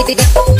Dip, dip, dip, dip.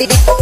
Baby,